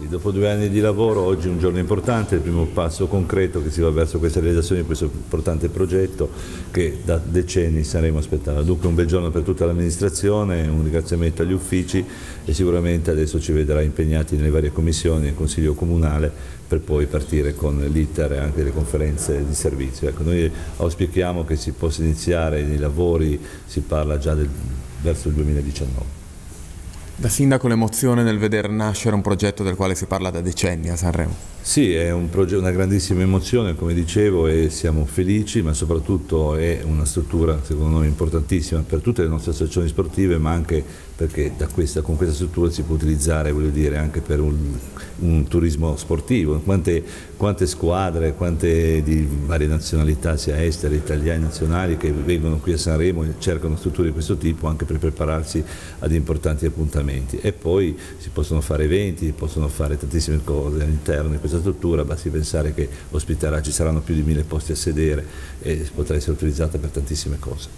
Sì, dopo due anni di lavoro, oggi è un giorno importante, il primo passo concreto che si va verso questa realizzazione di questo importante progetto che da decenni saremo aspettando. Dunque un bel giorno per tutta l'amministrazione, un ringraziamento agli uffici e sicuramente adesso ci vedrà impegnati nelle varie commissioni, nel Consiglio Comunale per poi partire con l'iter e anche le conferenze di servizio. Ecco, noi auspichiamo che si possa iniziare i lavori, si parla già del, verso il 2019. Da sindaco l'emozione nel vedere nascere un progetto del quale si parla da decenni a Sanremo. Sì, è un una grandissima emozione, come dicevo, e siamo felici, ma soprattutto è una struttura, secondo noi, importantissima per tutte le nostre associazioni sportive, ma anche perché questa, con questa struttura si può utilizzare, dire, anche per un, un turismo sportivo. Quante, quante, squadre, quante di varie nazionalità, sia estere, italiane, nazionali, che vengono qui a Sanremo e cercano strutture di questo tipo anche per prepararsi ad importanti appuntamenti. E poi si possono fare eventi, si possono fare tantissime cose all'interno di questa struttura, basti pensare che ospiterà, ci saranno più di mille posti a sedere e potrà essere utilizzata per tantissime cose.